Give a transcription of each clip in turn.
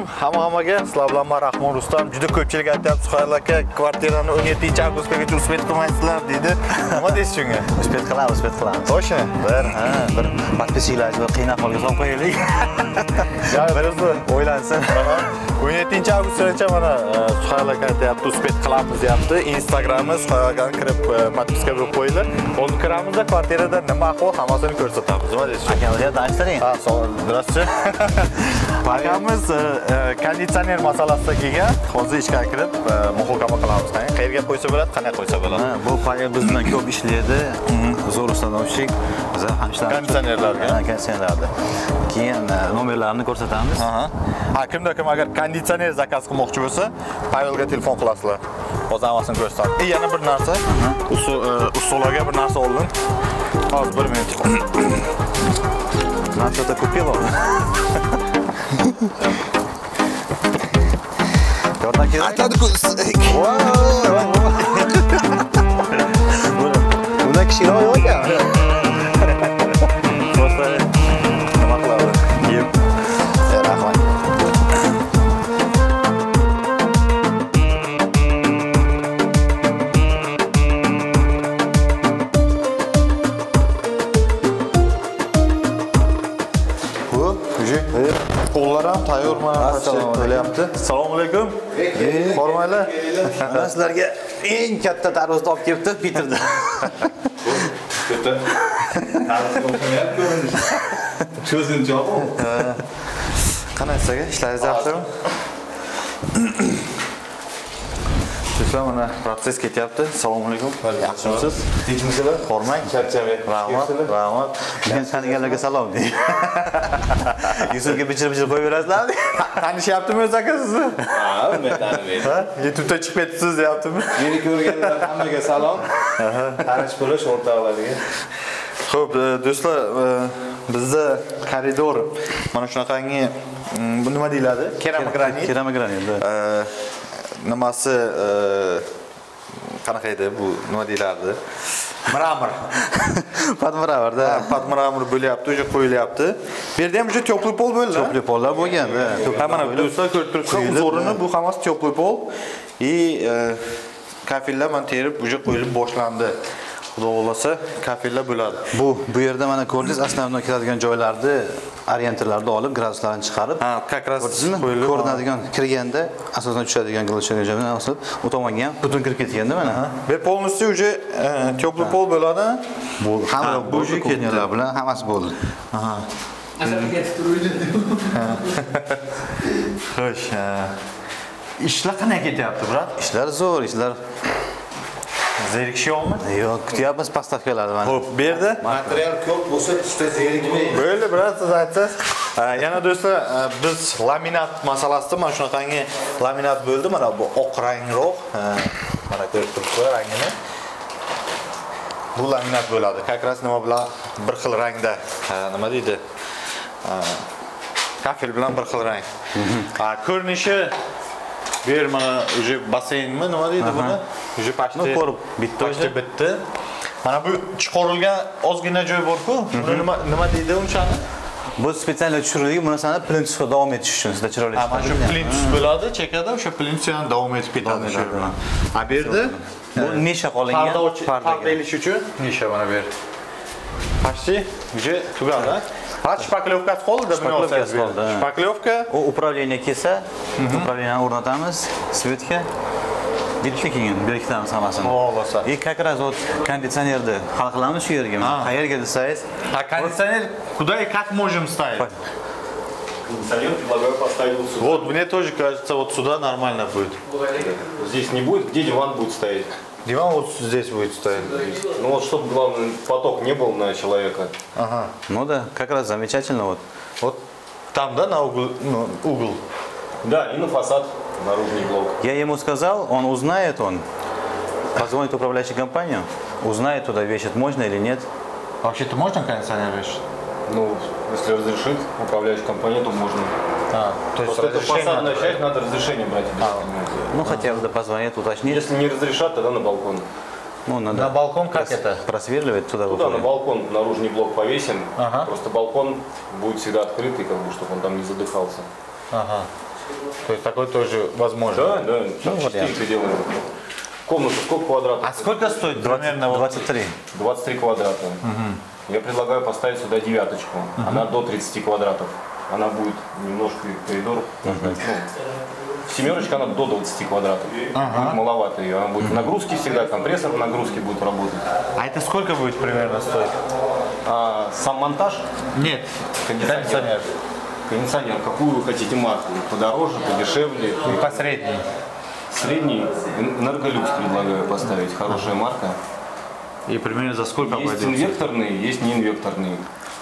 alaykum. Hamma hammaga sizlar bilan man rahmon rustam juda ko'pchilik aytyapti suhayl aka kvartirani 17 avgustgacha uspet qilmaysizlar deydi. Nima deysiz shunga? Uspet qilamiz uspet qilamiz. To'g'rimi bir ha bir подписчиklarni bir qiyin ahvolga solib qo'yaylik birisi o'ylansin 17 avgustgacha mana e, suhayl aka aytyapti uspet qilamiz deyapti instagramni suhayl akani kirib e, подписка bo'lib qo'yinglar hozir kiramizda kvartirada nima ahvol hammasini ko'rsatamiz nima deysiz akamizga tanishtiring Ha, sağ olun. Здравствуйте. Akamiz e, e, konditsioner masalasida kelgan. Hozir ichkari kirib e, muhokama qilamiz. Qayerga qo'ysa bo'ladi, qanday qo'ysa bo'ladi. Ha, bu paya biz bilan ko'p ishlaydi zo'r ustanovщик biz ham ishlarni Konditsionerlarga? Ha, konditsionerlarni keyin e, nomerlarini ko'rsatamiz. Ha, kimda kim agar konditsioner zakaz qilmoqchi bo'lsa, Pavelga telefon qilasizlar. Hozir hammasini ko'rsatamiz. И yana bir narsa, usul- e, ustolarga bir narsa oldim. Hozir bir minut. man что-то купил он yordam yo'q ekan Просто nima qiladi? Yeb. Rahmat Bu, уже qo'llar ham tayyor mana Assalomu alaykum. bo'lyapti. Assalomu alaykum. Hormaylar. mana sizlarga eng katta tarvuzni olib kelibdi peterda Javob. Qanaqasiz aka? Ishlaringiz yaxshimi? Sizlar mana protsess ketyapti. Assalomu alaykum. Yaxshimisiz? Tinchmisizlar? Hormang. Charchamay. Rahmat, rahmat. men taniganlarga salom dey yusufga bichir bichir qo'yib berasizlar Tanishyaptimi o'zi aka sizni? Ha, men tanimayman. Ha? YouTube'da chiqib ketdingiz deyaptimi? Meni ko'rganlar hammaga salom. Tanish bo'lish o'rtoqlarga. Xo'p, e, do'stlar, e, bizda koridor mana shunaqangi mm, bu nima deyiladi? Keramik granit. Nimasi e, qanaqa edi bu nima deyilardi? Mramor. padmiravarda Patmramor bo'lyapti, уже qo'yilyapti. Bu yerda ham уже теплый pol bo'ldi. to'pli pollar bo'lgan Ha mana do'stlar ko'rib turibsizlar, uzorini bu hammasi теплый pol. И kafillar mana terib уже qo'yilib boshlandi. Xudo xolasa kafillar bo'ladi. bu bu yerda mana ko'rdingiz основной kiradigan joylarni orientirlarni olib graduslarni chiqarib Ha, как раз qo'yilib. ko'rinadigan kirganda asosan tushadigan joydan osilib u tomonga ham butun kirib ketganda mana Bu полностью уже теплый pol bo'ladi. bu hamma Ha, bu уже ketdi. bilan hammasi bo'ldi Xo'sh. Ishlar qanday ketyapti, brat? ishlar zo'r ishlar Zerikishyapmi? yo'q kutyapmiz postavkalarni mana Xo'p, bu yerda Material ko'p bo'lsa tushda zerikmaydi. Bo'ldi, brat, siz aytsangiz. Ha, Yana do'stlar, e, biz laminat masalasida mana shunaqangi laminat bo'ldi. Mana bu oq rangroq. Ha, Mana ko'rib turibsizlar rangini. Bu laminat bo'ladi. Как раз nima bilan bir xil rangda. Ha, Nima deydi? Ha, Kafel bilan bir xil rang. Ha, ko'rinishi bu yer mana уже basseynmi nima deydi buni? Уже почти ko'rib bitdi почти уже. bitdi. Mana bu chiqarilgan ozgina joy bor-ku. Buni nima nima deydi unchani? bu spetsialniy tushirilgan bu narsani plintusga davom etish uchun sizda chiroyli Ha, mana shu plintus bo'ladi, chekada o'sha plintus yana davom etib ketadi. Etadi. Ha, bu yerda bu nisha qolingan parda ilish uchun nisha mana bu yer. Почти уже tugadi. Ha, shpaklyovkasi qoldi, olsangiz. qoldi, ha. Shpaklyovka u управление kelsa управлениeni o'rnatamiz svetka bitta keyin berkitamiz hammasini Xohlasa. и как раз вот konditsionerni hal qilamiz shu yerga qayerga desangiz А кондиционер куда и как можем ставить? Кондиционер предлагаю поставить вот сюда. Вот, мне тоже кажется, вот сюда нормально будет. Здесь не будет, где диван будет стоять? Диван вот здесь будет стоять. Ну вот, чтобы, главное, поток не был на человека. Ага. ну да как раз замечательно вот Вот там, да, на угол? Ну, угол. Да, и на фасад наружный блок. я ему сказал он узнает он позвонит в управляющую компанию узнает туда вешать можно или нет А вообще-то можно кондиционер вешать? Ну, если разрешит управляющая компания, то можно. А, то есть Просто фасадная надо. часть, надо разрешение брать обязательно. ну хотя бы да позвонит уточнит Если не разрешат, тогда на балкон. ну надо На балкон как прос- это? просверливать туда Туда на выходит. балкон наружный блок повесим. Ага. Просто балкон будет всегда открытый, как бы, чтобы он там не задыхался. Ага. То есть такой тоже возможно. Да, да, Ну, частенько делаем. Комната сколько квадратов? А сколько стоит примерно вот 23. 23 квадрата. Я предлагаю поставить сюда девяточку. Она до 30 квадратов. Она будет немножко коридор. Ну, семерочка, она до 20 квадратов. Будет маловато ее. Она будет в нагрузке всегда, компрессор в нагрузке будет работать. А это сколько будет примерно стоить? А сам монтаж, Нет, Кондиционер. кондиционер. Кондиционер, какую вы хотите марку? Подороже, подешевле? Посредний. Средний энерголюкс предлагаю поставить. Хорошая марка. И примерно за сколько Есть обойдется? инвекторный, есть неинвекторный.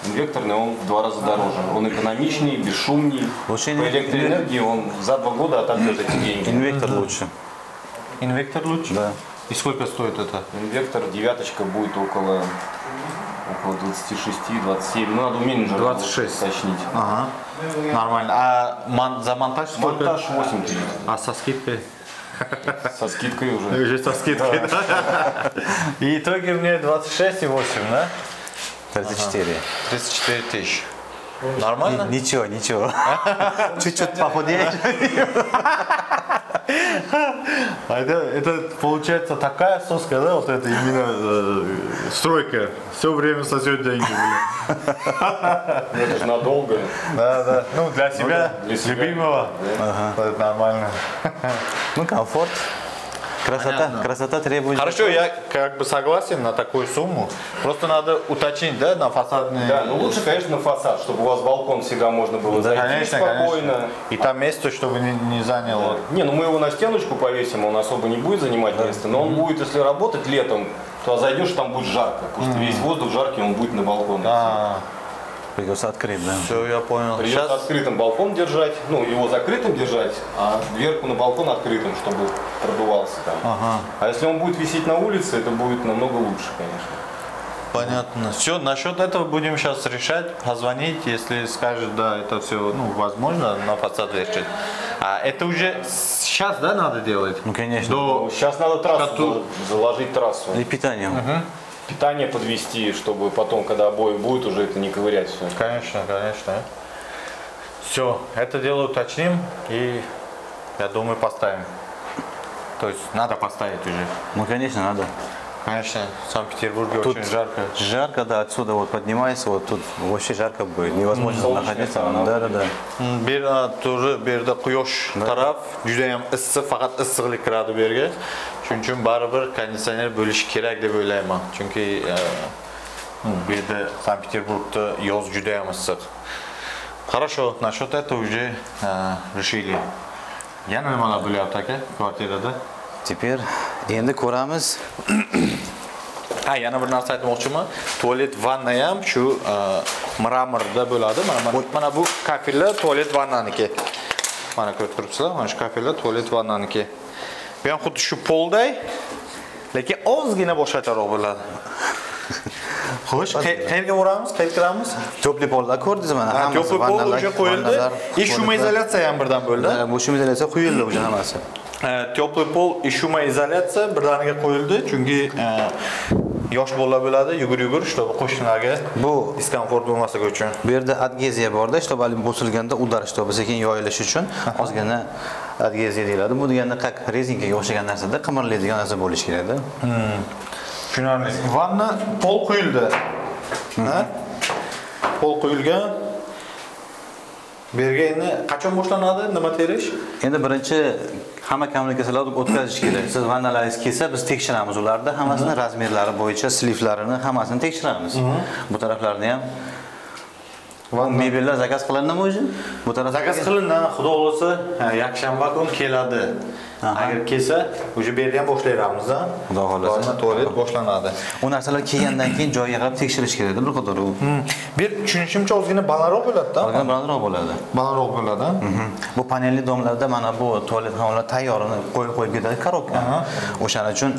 Инвекторный он в два раза дороже. Он экономичнее, бесшумнее. Лучше По электроэнергии он за два года отойдет эти деньги. Инвектор лучше. Инвектор лучше? Да. И сколько стоит это? Инвектор девяточка будет около около 26-27. Ну, надо у менеджера 26. уточнить. Ага. Нормально. А мон- за монтаж сколько? Монтаж 8 тысяч. А со скидкой? Со скидкой уже. Уже со скидкой, да? И итоге мне 26 и 8, да? 34. 34 тысячи. Нормально? Ничего, ничего. Чуть-чуть похудеешь. А это, это получается такая соска, да, вот это именно э, стройка. Все время сосет деньги. Ну, Это же надолго. Да, да. Ну, для себя, для себя. любимого. Это нормально. Ну, комфорт. Красота, Понятно. красота требует. Хорошо, я как бы согласен на такую сумму. Просто надо уточнить, да, на фасадные. Да, ну лучше, конечно, на фасад, чтобы у вас балкон всегда можно было Да, зайти конечно, спокойно. конечно. И там место, чтобы не, не заняло. Не, ну мы его на стеночку повесим, он особо не будет занимать место, но он будет, если работать летом, то зайдешь, там будет жарко, потому что весь воздух жаркий, он будет на балконе. А, Придется открыть, да. все, я понял. Придется Сейчас открытым балкон держать, ну его закрытым держать, а дверку на балкон открытым, чтобы продувался там. Ага. А если он будет висеть на улице, это будет намного лучше, конечно. понятно. Все, насчет этого будем сейчас решать, позвонить, если скажет, да, это все, ну, возможно, на фасад вешать. А это уже сейчас, да, надо делать? Ну, конечно. До Сейчас надо трассу Коту- за- заложить трассу, И питание. Питание подвести, чтобы потом, когда обои будет, уже это не ковырять все. Конечно, конечно. Все, это дело уточним и, я думаю, поставим. То есть надо поставить уже. Ну, конечно, надо. Конечно, в Санкт-Петербурге Тут очень жарко. Жарко, да, отсюда вот поднимается, вот тут вообще жарко будет. Невозможно Солнечная находиться. сторона. Да, да, да. М, Bir to'g'ri bu yerda quyosh taraf juda ham issiq, faqat issiqlik kiradi bu yerga. Shuning uchun baribir konditsioner bo'lishi kerak deb o'ylayman. Chunki e, bu yerda Sankt-Peterburgda yoz juda ham issiq. Хорошо, насчет этого уже э, решили. Yana nimalar bo'lyapti aka kvartirada? Teper endi ko'ramiz. Ha, yana bir narsa aytmoqchiman. Tualet vanna ham shu e, mramorda bo'ladi. Mana mana, bu kafillar tualet vannaniki. Mana ko'rib turibsizlar, mana shu kafillar tualet vannaniki. Bu ham xuddi shu polday, lekin ozgina boshqacharoq bo'ladi. Xo'sh, qay- qayerga boramiz? Qayerga kiramiz? To'pli pollar ko'rdingiz mana. Ha, hammasi pol vannalar, o'sha qo'yildi. И шумоизоляция ham birdan bo'ldi. Bu shumizalatsiya quyildi o'sha hammasi. Teplый pol и шумоизоляция birdaniga qo'yildi, chunki e, yosh bolalar bo'ladi, yugur-yugur, чтобы qo'shnilarga Bu diskomfort bo'lmasligi uchun. bu yerda adgeziya borda, чтобы bosilganda udar, чтобы sekin yoyilishi uchun ozgina adgeziya deyiladi. Bu deganda rezinkaga o'xshagan narsada qimirlaydigan narsa bo'lishi kerakda. Tushunarli. Vanna pol quyildi. Pol quyilgan. Bu yerga endi qachon boshlanadi? Nima terish? Endi birinchi hamma kommunikatsiyalarni o'tkazish kerak. Siz vannalaringiz kelsa, biz tekshiramiz ularni hammasini razmerlari bo'yicha, sliflarini hammasini tekshiramiz. Bu taraflarni ham mebellar zakaz qilindimi o'zi? Bu taraf Zakaz qilindi, xudo xolasa, yakshanba kun keladi. Agar kelsa, o'sha bu yerda ham boshlaymiz, ha? Xudo. Vanna tualet boshlanadi. U narsalar kelgandan keyin joyiga qarab tekshirish kerakda bir qator u. Bu yer tushunishimcha ozgina balandroq bo'ladi-da. Qolgan balandroq bo'ladi. Balandroq bo'ladi. ha? Bu panelli domlarda mana bu tualet hammalar tayyorini qo'yib qo'yib ketadi korobka. O'shaning uchun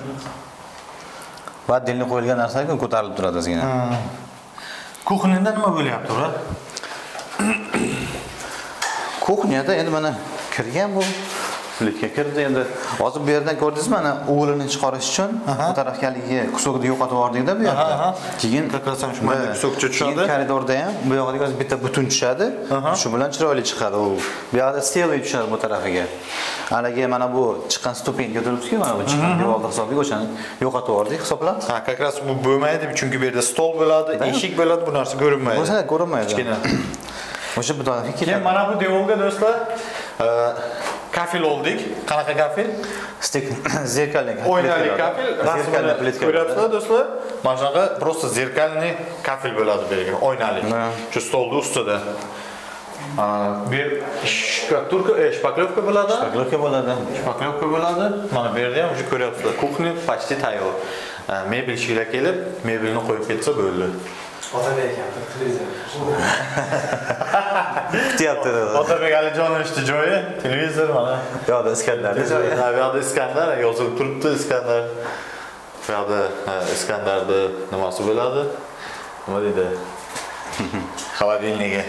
va отдельно qo'yilgan narsa-ku ko'tarilib turadi ozgina. Kuxnyada nima bo'lyapti, ular Kuxnyada endi mana kirgan bu. Plitka kirdi. Endi hozir bu yerdan ko'rdingizmi mana o'g'lini chiqarish uchun bu tarafga haligi kusokni yo'qotib yubordikda bu yoqda keyin Как раз shu mayda Ha. kusokcha tushadi. Keyin koridorda ham bu hozir bitta butun tushadi. Shu bilan chiroyli chiqadi. U bu yoqda stelli tushadi bu tarafiga. Haligi mana bu chiqqan stupenka turibdiku mana bu chiqqan devorni hisobiga o'shani yo'qotib yubordik hisoblab. Ha, как раз bu bo'lmaydi chunki bu yerda stol bo'ladi, eshik bo'ladi, bu narsa ko'rinmaydi. bo'lsa ko'rinmaydi. Kichkina. o'sha bu tarafga Keyin ketadi mana bu devorga do'stlar kafel oldik. Qanaqa kafel? stek zerkalli Oynali kafel. zerkalli Rasmini plitka ko'ryapsizlar do'stlar? Mana shunaqa просто зеркальный kafel bo'ladi bu yerga, oynali. Ha. Shu stolni ustida. Bu yer shkatulka, e, shpaklovka bo'ladi. Shpaklovka bo'ladi Shpaklovka bo'ladi. Mana bu yerda ham уже ko'ryapsizlar, kuxня почти tayyor. E, Mebelchilar kelib, mebelni qo'yib ketsa bo'ldi. Otabek aka, televizor. kutyapti Otabek Alijonovичni joyi, televizor mana. yoqda iskandarni joyi Ha, bu yoqda Iskandar yozilib turibdi Iskandar. Bu yoqda Iskandarni nimasi bo'ladi? Nima deydi? Xolodilnigi.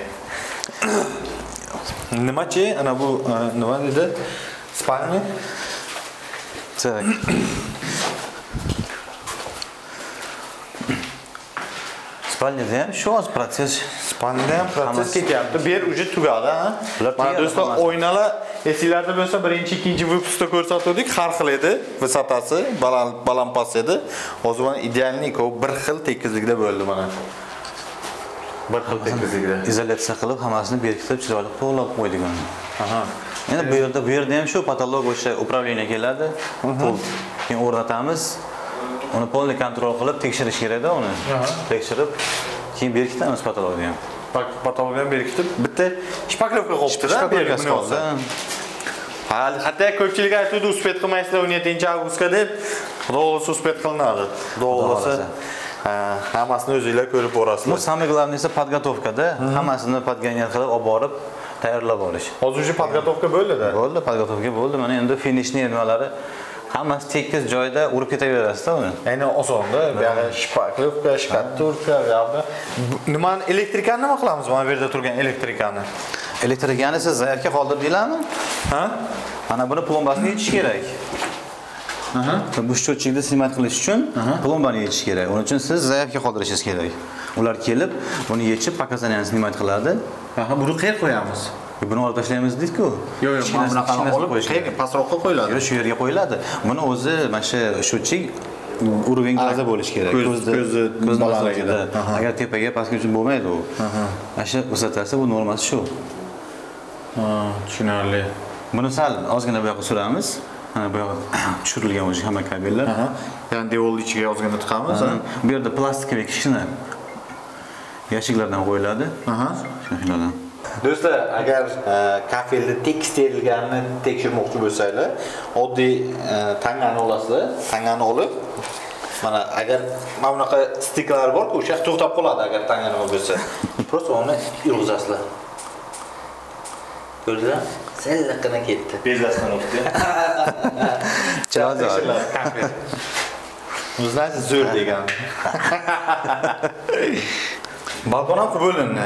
Nimachi? Ana bu e, nima deydi? Spalni? Tak. Spalnyada ham shu hozir protsess Proses Hammasi. ketyapti. Bu yer уже tugadi, ha? Mana do'stlar, o'ynalar esinglarda bo'lsa, birinchi, ikkinchi выпускda ko'rsatdik, har xil edi, vысотasi, baland balandpas edi. Hozir mana idealnik, u bir xil tekizlikda bo'ldi mana. Bir xil tekizlikda. izolyatsiya qilib hammasini berkitib chiroyli to'g'lab qo'ydik uni. Aha. Endi bu yerda bu yerda ham shu patolog o'sha upravleniya keladi. Pult. Keyin o'rnatamiz. Uni polni kontrol qilib tekshirish kerakda uni. Tekshirib keyin berkitamiz patologni ham. Bak, patologdan berkitib, bitta shpaklovka qolibdi-da, qoldi. Ha, hatto ko'pchilik aytdi, uspet qilmaysizlar 17-avgustga deb. Xudo xolasa uspet qilinadi. Xudo. Ha, hammasini o'zinglar ko'rib Bu borasizlar. самое главное esa podgotovkada hammasini podgonya qilib olib borib tayyorlab olish. Hozir уже podgotovka bo'ldi-da. Bo'ldi, podgotovka bo'ldi. Mana endi finishni nimalari hammasi tekis joyda urib ketaverasizda uni. Ya'ni osonda, bu yoqda shpaklovka, shkatulka, bu yoqda Bu- nimani elektrikani nima qilamiz? Mana bu yerda turgan elektrikani. Elektrikani siz zaryadga qoldirdinglarmi? Ha? Mana buni plombasini yechish kerak. Bu счетчикni snimat qilish uchun plombani yechish kerak. Uning uchun siz zaryadga qoldirishingiz kerak. Ular kelib, buni yechib, показанияni snimat qiladi. Buni qayerga qo'yamiz? Buni olib tashlaymiz deydi-ku. Yo'q, yo'q, mana bunaqani olib pastroqqa qo'yiladi. Yo'q, shu yerga qo'yiladi. Buni o'zi mana shu счетчик уровень глаза bo'lishi kerak. Ko'z- Ko'zni ko'zni ko'zni. Agar tepaga pastga uchun bo'lmaydi u. Mana shu vositasi bu normasi shu. Ha, tushunarli. Buni sal ozgina bu yoqqa suramiz. Mana bu yoqqa tushirilgan o'sha hamma kabellar. Ya'ni devorni ichiga ozgina tiqamiz. Bu yerda plastikli kichkina yashiklardan qo'yiladi. Aha. Do'stlar, agar e, kafelni tekstilganini tekshirmoqchi bo'lsanglar, oddiy e, tangani olasizlar. Tangani olib, mana agar mana bunaqa stikerlar bor-ku, o'sha to'xtab qoladi agar tanga nima bo'lsa. Просто uni yurg'izasizlar. Ko'rdinglar? Silliqqina ketdi. Bezasidan o'tdi. Знаете, zo'r degan. Balkon ham bo'lindi.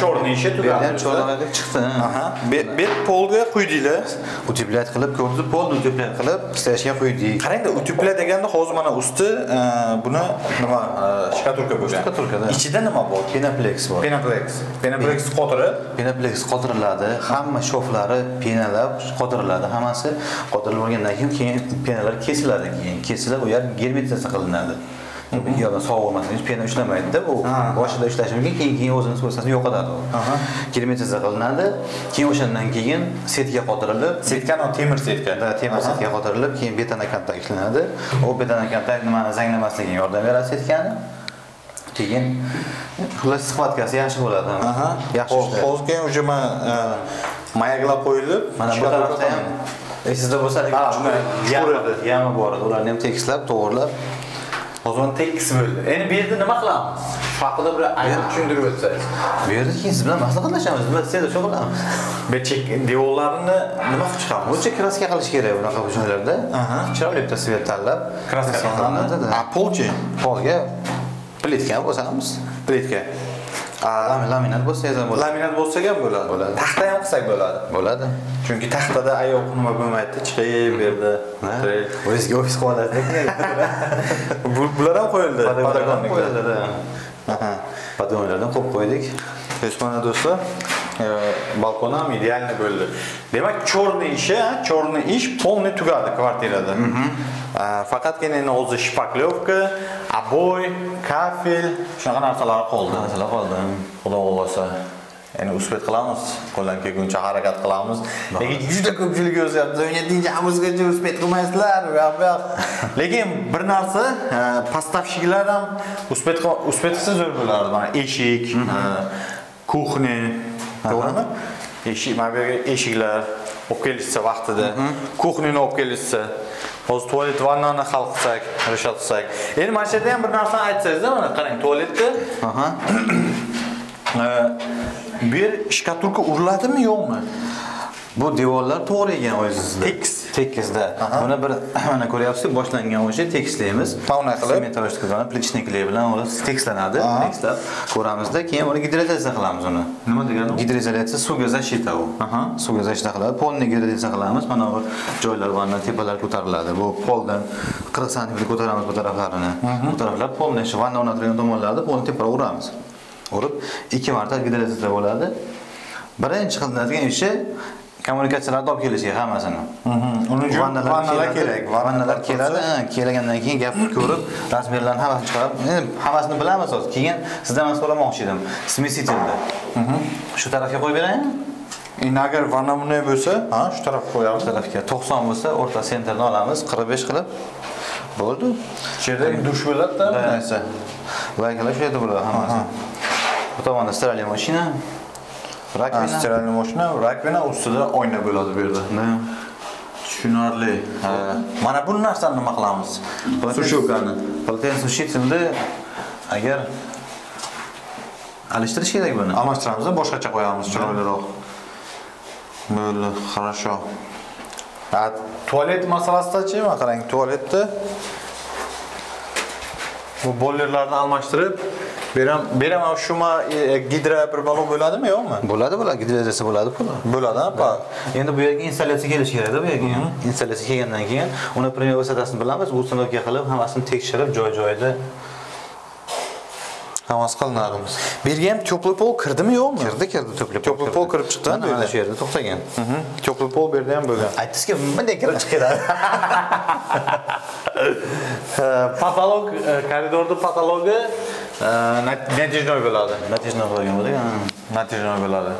Chorniy ishi Bu ham cho'lg'aga chiqdi. Bet polga quydilar. Uteplat qilib, ko'rdi polni uteplat qilib, stashga qo'ydik. Qarangda, utuplar deganda hozir mana usti e, buni nima e, shkatulka bo'lgan. Shkatulkada. Ichida nima bor? Penaplex bor. Penaplex. Penaplex qotiri. Penaplex qotiriladi, hamma shoflari penalab qotiriladi, hammasi qotirilib bo'lgandan keyin keyin penalar kesiladi keyin. Kesilib u yer germetizatsiya qilinadi. Bo'lmasin, hech pena ushlamaydi-da, u boshida ushlashi mumkin, keyin keyin o'zini o'zini yo'qotadi u. Germetizatsiya qilinadi, keyin o'shandan keyin setga qotirilib, Setkani temir setka. Da, temir setga qotirilib, keyin betona kontakt ishlanadi. U betona kontakt nimani zanglamasligiga yordam beradi setkani. Keyin xullas sixvatkasi yaxshi bo'ladi. Yaxshi Hozir keyin уже mana e, mayaklab qo'yilib, Mana bu tarafda ham esingizda bo'lsa, edi. yami bor edi. Ularni ham tekislab, to'g'irlab hozir tekis bo'ldi. Endi bu yerda nima qilamiz? Haqida bir aytib tushuntirib o'tsangiz. Bu yerda keyin siz bilan maslahatlashamiz, biz sizda shug'ullanamiz. Bechek devorlarini nima qilib chiqamiz? Buncha kraska qilish kerak bunaqa joylarda. Aha. Chiroyli bitta svet tanlab, Kraska qilinadi. A polchi. Polga plitka ham bosamiz. Plitka. Lam- laminat bo'lsangiz ham bo'ladi. laminat bo'lsa ham bo'ladi Bo'ladi. taxta ham qilsak bo'ladi Bo'ladi. chunki taxtada oyoq nima bo'lmaydi chiqib bu yerda O'zingizga ofis qilib olasiz. Bu- bular ham qo'yildi podokonnniklar. qo'yiladi. Aha. Podgonlardan qo'yib qo'ydik. Mana do'stlar e, ham idealniy bo'ldi demak черный ishi черный ish полный tugadi kvartirada. E, faqatgina endi hozir shpaklyovka обой kafel shunaqa narsalar qoldi. Narsalar qoldi. xudo xohlasa ya'ni uspet qilamiz. Qo'ldan kelguncha harakat qilamiz. Lekin juda ko'pchilik o'zyapti. Nechamizgacha uspet qilmaysizlar. U yoq bu yoq. Lekin bir narsa e, поставщиklar ham qil- uspet qilsa zo'r bo'lardi. Mana eshik e, kuxня to'g'rimi eshik mana bu yerga eshiklar olib kelishsa vaqtida kuxnyani olib kelishsa hozir tualet vannani hal qilsak решат qilsak endi mana shu yerda ham bir narsani aytsangizda mana qarang tualetda Aha. bu yer shkatulka uriladimi yo'qmi Bu devorlar to'g'ri ekan o'zingizda. Tekis. Tekisda. Buni bir mana ko'ryapsiz, boshlangan o'sha tekislaymiz. Fauna qilib. Sement bilan, bilan ular tekislanadi. Aha. Tekslab ko'ramizda, keyin uni gidroizatsiya qilamiz uni. nima degani u? Gidroizatsiya suvga защита u. Aha. Suvga защита qiladi. Polni gidroizatsiya qilamiz. Mana bu joylar vanna tepalar ko'tariladi. Bu poldan 40 sm ko'taramiz bu taraflarini. Bu taraflar polni shu vanna o'rnatilgan tomonlarda polni tepaga uramiz. Urib ikki marta gidroizatsiya bo'ladi. Birinchi qilinadigan ishi kommunikatsiyalarni olib kelishga hammasini. Uning uchun Vannalar kerak. Vannalar keladi. ha, Kelgandan keyin gap ko'rib, razmerlarni hammasini chiqarib, endi hammasini bilamiz hozir. Keyin sizdan man so'ramoqchi edim. Smesitelda. Shu tarafga qo'yib beraymi? endi agar vanna bunday bo'lsa ha shu tarafga qo'yamiz Bu tarafga 90 bo'lsa, o'rta sentrni olamiz, 45 qilib. Bo'ldi. shu yerda dush bo'ladida narsa Laykalar shu yerda bo'ladi hammasi. Bu tomonda stиральный mashina. Rakvina. stiralniy mashina rakvina ustida oyna bo'ladi bu yerda Da. tushunarli Ha. mana bu narsani nima qilamiz sushilkani Polotensushitilni agar alishtirish kerak buni. almashtiramiz boshqacha qo'yamiz chiroyliroq bo'ldi хорошо tualet masalasidachi mana qarang tualetda bu bollerlarni almashtirib beram beraman shu ma e, gidro bir balo bo'ladimi yo'qmi Bo'ladi, bo'ladi, gidroizatsiya bo'ladi puli. bo'ladi ha pa Endi bu yerga installyatsiya kelishi kerak-da bu yerga. Installyatsiya kelgandan keyin uni premyer vositasini bilamiz, установка qilib, hammasini tekshirib, joy-joyida hammasi qilinadi bu yerga ham теплый pol kirdimi yo'qmi kirdi, kirdi to'pli. To'pli pol kirib chiqdi, Mana mana shu yerda to'xtagan. теплый pol bu yerda ham bo'lgan Aytdingizki, bunday kirib chiqadi. patolog koridorda patologi natijnoy bo'ladi Natijani qo'ygan bo'ldik. natijnoy bo'ladi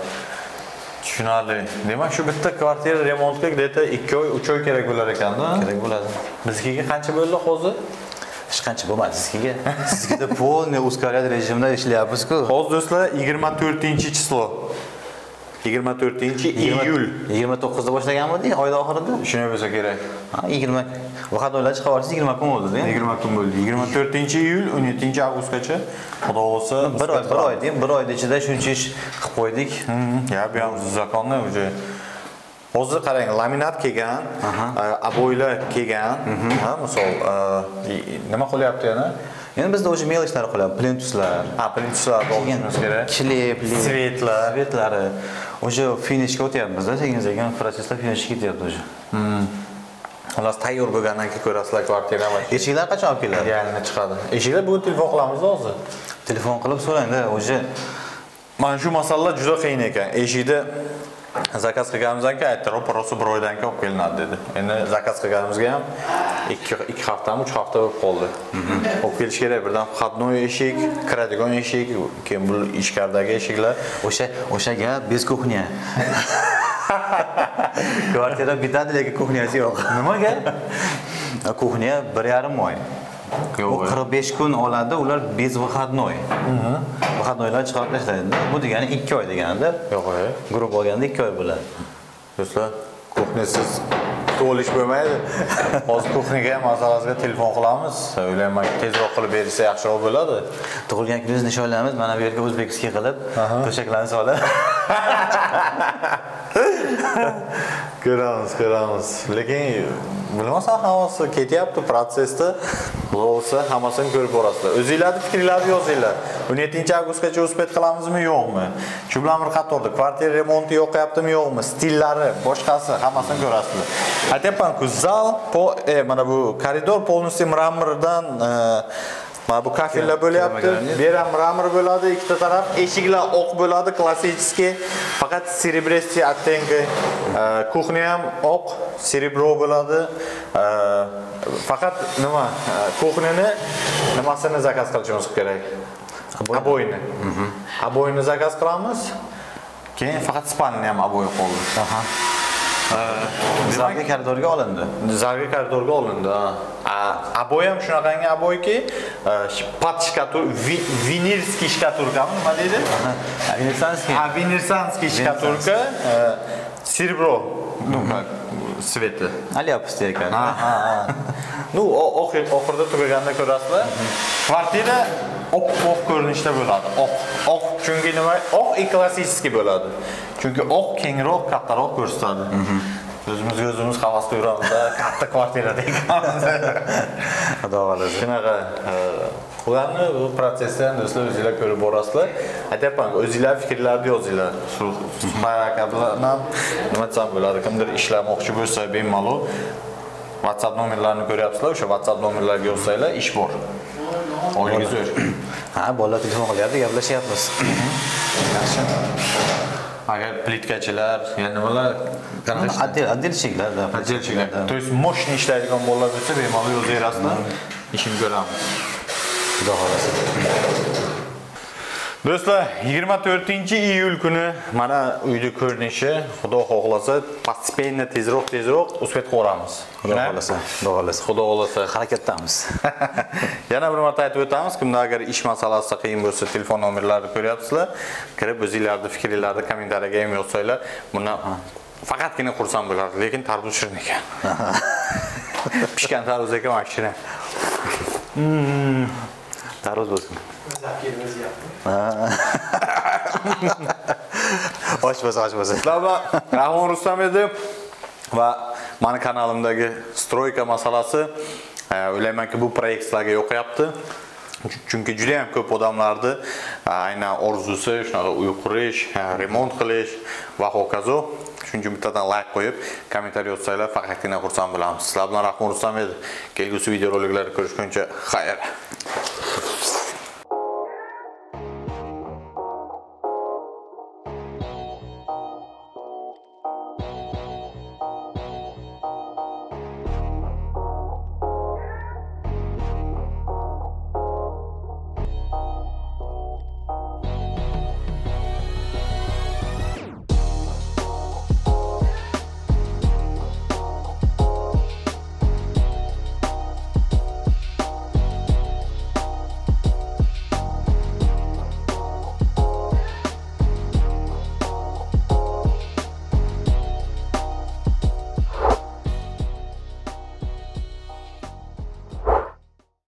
tushunarli demak shu bitta kvartira remontga где-то 2 oy 3 oy kerak bo'lar ekanda Kerak bo'ladi. biznikiga qancha bo'ldi hozir Hech qancha bo'lmadi sizga. Sizga полный ускоряет rejimda ishlayapsiz-ku. hozir do'stlar 24 число 24 iyul 29 da boshlaganmidik oyda oxirida. shunday bo'lsa kerak Ha, 20 vahodolar chiqib olsangiz 20 kun bo'ldi-da. 20 kun bo'ldi 24 iyul 17 avgustgacha xudo xohlasa Bir oy, bir oy deng, bir oyda ichida shuncha ish qilib qo'ydik. Ya bu ham zakonni уже. Hozir qarang, laminat kelgan, aboylar kelgan. Ha, misol, e, nima qilyapti yana? Endi bizda o'sha mелочьlar qolyapti, plintuslar. Ha, plintuslar kerak. Klipli, Svetlar. svetlari. O'sha finishga o'tyapmiz-da, sekin-sekin protsesslar finishga ketyapti o'sha. Xullas tayyor bo'lgandan keyin ko'rasizlar kvartira va Eshiklar qachon olib keladi? idealni chiqadi. Eshiklar bugun telefon qilamiz hozir. Telefon qilib so'rang-da, o'sha Mana shu masalalar juda qiyin ekan. Eshikda zakaz qilganimizdan keyin aytdi, ro'pa rosa bir oydan keyin olib kelinadi dedi. Endi zakaz qilganimizga ham 2 2 haftami, 3 hafta bo'lib qoldi. Olib kelish kerak. Birdan vходной eshik, kiradigan eshik, keyin bu ichkaridagi eshiklar. o'sha o'sha gap bez kuxnya. Kvartira bitadi, lekin kuxnyasi yo'q. Nimaga? Kuxnya 1,5 oy. U 45 kun oladi, ular bez выходной. Выходnoylar chiqarib tashlaydi. Bu degani 2 oy deganda. Yo'q. Guruh olganda 2 oy bo'ladi. Do'stlar, kuxnyasiz to'lish bo'lmaydi. Hozir kuxnyaga ham masalasiga telefon qilamiz. O'ylayman, tezroq qilib bersa yaxshiroq bo'ladi. Tug'ilgan kuningizni nishonlaymiz. Mana bu yerga o'zbekskiy qilib, to'shaklarni solib. ko'ramiz ko'ramiz. Lekin bilmasam hammasi ketyapti protsessda bo'lsa hammasini ko'rib borasizlar. O'zinglarni fikringlarni yozinglar. 17 avgustgacha uspet qilamizmi yo'qmi? Shu bilan bir qatorda kvartira remonti yoqyaptimi yo'qmi? Stillari boshqasi hammasini ko'rasizlar. Aytyapmanku zal po e, mana bu koridor полностью mramordan e, mana bu kafellar bo'lyapti. bu yer ham mramor bo'ladi ikkita taraf. Eshiklar oq bo'ladi klassический. Faqat серебристый оттенки kuxnya ham oq serebro bo'ladi. E, faqat nima e, kuxnyani nimasini zakaz qilishimiz kerak? Обойni обойni zakaz qilamiz. Keyin faqat spalni ham обой qoldi Zalga koridorga olindi. zalga koridorga olindi обой ham shunaqangi обойki под shkatur vinilskiy shkaturkami nima deydi? Venetsanskiy. ha vinilsanskiy shkaturka. Serebro как sveti. Ekan. ha ha. Ну oxir oxirida tugaganda ko'rasizlar. Kvartira oppoq ko'rinishda bo'ladi. Oq oq chunki nima? Oq и klassический bo'ladi chunki oq kengroq kattaroq ko'rsatadi o'zimizga o'zimiz havas qilamiz katta kvartirada ekanmiz Xudo xolasa. shunaqa ularni bu protsessni ham do'stlar o'zinglar ko'rib borasizlar aytyapman o'zinglar fikrlarni yozinglar suhbat aka bilan nima desam bo'ladi kimdir ishlamoqchi bo'lsa bemalol whatsapp nomerlarini ko'ryapsizlar o'sha whatsapp nomerlarga yozsanglar ish bor. Olingiz yo'q Ha, bolalar telefon qilyapti, gaplashyapmiz. yaxshi agar plitkachilar yana nimalar Отдел, отдельщикlarda, Отдельщикlar. То есть мощный ishlaydigan bolalar bo'lsa bemalol yozaverasizlar. Ishini ko'ramiz. Xudo xolasa. Do'stlar, 24-iyul kuni mana uyni ko'rinishi, Xudo xohlasa, постепенно tezroq tezroq o'sbet qo'ramiz. Xudo xolasa. Xudo xolasa. Xudo xohlasa. Harakatdamiz. Yana bir marta aytib o'tamiz, kimda agar ish masalasida qiyin bo'lsa, telefon nomerlarini ko'ryapsizlar, kirib o'zingizlarni fikringizni kommentariyaga ham yozsanglar, bundan faqatgina xursand bo'lardi, lekin tarvuz shirin ekan. Pishgan tarvuz ekan mashina. Tarvuz bo'lsin. Ochmasa, ochmasa. Sizlarga Rahmon Rustam edi va mani kanalimdagi stroyka masalasi eh, o'ylaymanki bu proyekt sizlarga yoqyapti. Chunki juda ham ko'p odamlarni eh, aynan orzusi shunaqa uy qurish, eh, remont qilish va hokazo. Shuning uchun bittadan like qo'yib, kommentariy yozsanglar faqatgina xursand bo'lamiz. Sizlar bilan Rahmon Rustam edi. Kelgusi videoroliklarda ko'rishguncha xayr.